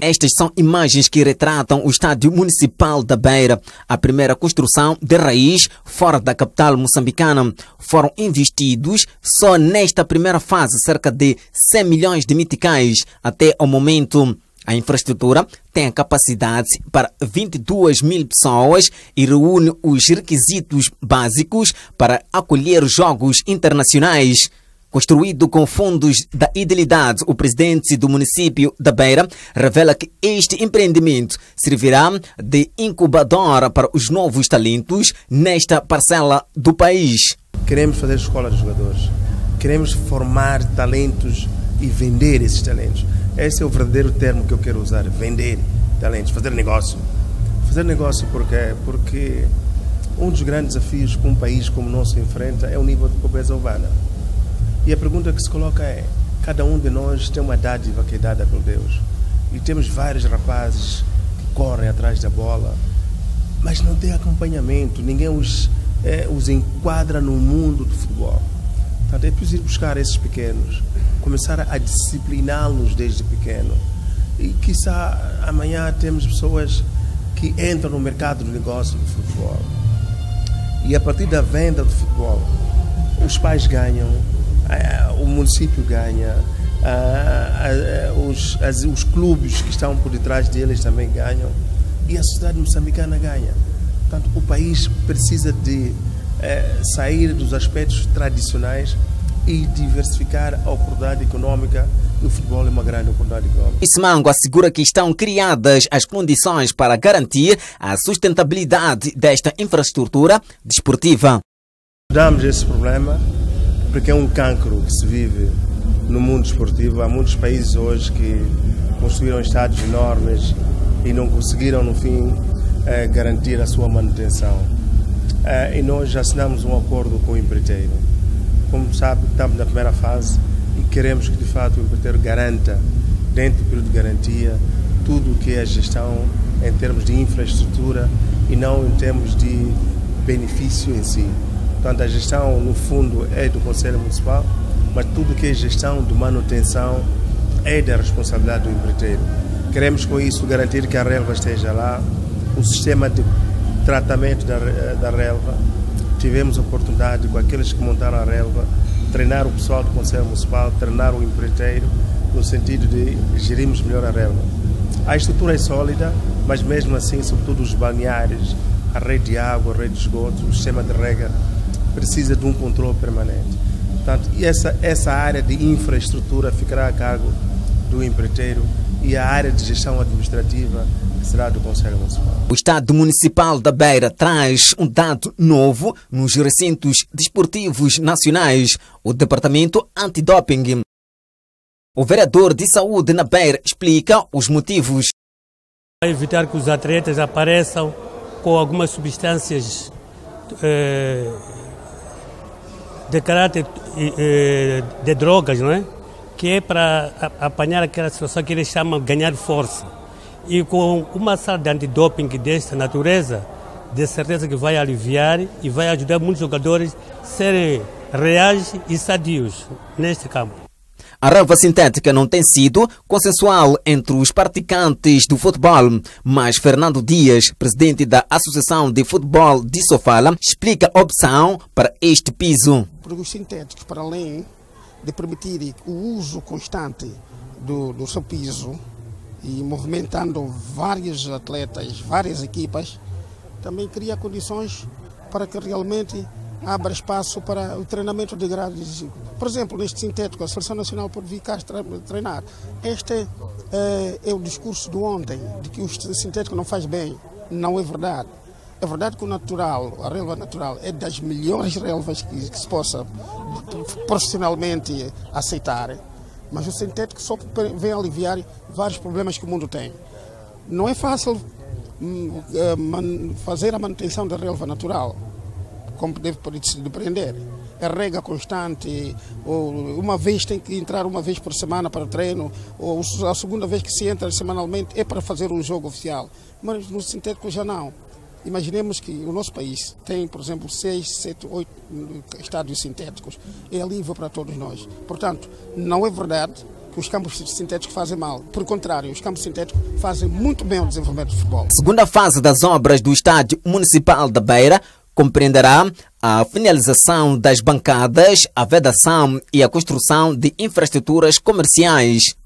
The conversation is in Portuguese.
Estas são imagens que retratam o estádio municipal da Beira, a primeira construção de raiz fora da capital moçambicana. Foram investidos só nesta primeira fase cerca de 100 milhões de meticais até o momento. A infraestrutura tem a capacidade para 22 mil pessoas e reúne os requisitos básicos para acolher jogos internacionais. Construído com fundos da Idilidade, o presidente do município da Beira revela que este empreendimento servirá de incubadora para os novos talentos nesta parcela do país. Queremos fazer escola de jogadores, queremos formar talentos e vender esses talentos. Esse é o verdadeiro termo que eu quero usar: vender talentos, fazer negócio. Fazer negócio porque porque um dos grandes desafios que um país como o nosso enfrenta é o nível de pobreza urbana. E a pergunta que se coloca é: cada um de nós tem uma dádiva que é dada por Deus. E temos vários rapazes que correm atrás da bola, mas não tem acompanhamento, ninguém os, é, os enquadra no mundo do futebol. Portanto, é preciso buscar esses pequenos, começar a discipliná-los desde pequeno. E, quiçá, amanhã temos pessoas que entram no mercado do negócio do futebol. E a partir da venda do futebol, os pais ganham, o município ganha, os, as, os clubes que estão por detrás deles também ganham e a sociedade moçambicana ganha. Portanto, o país precisa de eh, sair dos aspectos tradicionais e diversificar a oportunidade econômica. O futebol é uma grande oportunidade econômica. Ismango assegura que estão criadas as condições para garantir a sustentabilidade desta infraestrutura desportiva. Damos esse problema porque é um cancro que se vive no mundo esportivo. Há muitos países hoje que construíram estádios enormes e não conseguiram, no fim, eh, garantir a sua manutenção. Eh, e nós já assinamos um acordo com o empreiteiro. Como sabe, estamos na primeira fase e queremos que, de fato, o empreiteiro garanta, dentro do período de garantia, tudo o que é gestão em termos de infraestrutura e não em termos de benefício em si. Portanto, a gestão, no fundo, é do Conselho Municipal, mas tudo que é gestão de manutenção é da responsabilidade do empreiteiro. Queremos, com isso, garantir que a relva esteja lá, o sistema de tratamento da, da relva. Tivemos oportunidade, com aqueles que montaram a relva, treinar o pessoal do Conselho Municipal, treinar o empreiteiro, no sentido de gerirmos melhor a relva. A estrutura é sólida, mas mesmo assim, sobretudo os balneários, a rede de água, a rede de esgoto, o sistema de rega precisa de um controle permanente. Portanto, essa, essa área de infraestrutura ficará a cargo do empreiteiro e a área de gestão administrativa será do Conselho Municipal. O Estado Municipal da Beira traz um dado novo nos recintos desportivos nacionais, o Departamento Antidoping. O vereador de saúde na Beira explica os motivos. Para evitar que os atletas apareçam com algumas substâncias eh, de caráter de drogas, não é? que é para apanhar aquela situação que eles chamam de ganhar força. E com uma sala de antidoping desta natureza, de certeza que vai aliviar e vai ajudar muitos jogadores a serem reais e sadios neste campo. A relva sintética não tem sido consensual entre os praticantes do futebol, mas Fernando Dias, presidente da Associação de Futebol de Sofala, explica a opção para este piso. Produtos sintéticos, para além de permitir o uso constante do, do seu piso e movimentando vários atletas, várias equipas, também cria condições para que realmente abra espaço para o treinamento de grades. Por exemplo, neste sintético, a Seleção Nacional pode vir cá treinar. Este é, é o discurso de ontem, de que o sintético não faz bem. Não é verdade. É verdade que o natural, a relva natural, é das melhores relvas que, que se possa profissionalmente aceitar, mas o sintético só vem aliviar vários problemas que o mundo tem. Não é fácil hum, eh, fazer a manutenção da relva natural, como deve se depreender. É regra constante, uma vez tem que entrar uma vez por semana para o treino, ou a segunda vez que se entra semanalmente é para fazer um jogo oficial. Mas no sintético já não. Imaginemos que o nosso país tem, por exemplo, seis, sete, oito estádios sintéticos. É alívio para todos nós. Portanto, não é verdade que os campos sintéticos fazem mal. Por contrário, os campos sintéticos fazem muito bem o desenvolvimento do futebol. Segunda fase das obras do Estádio Municipal da Beira compreenderá a finalização das bancadas, a vedação e a construção de infraestruturas comerciais.